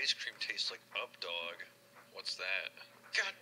ice cream tastes like up dog. What's that? God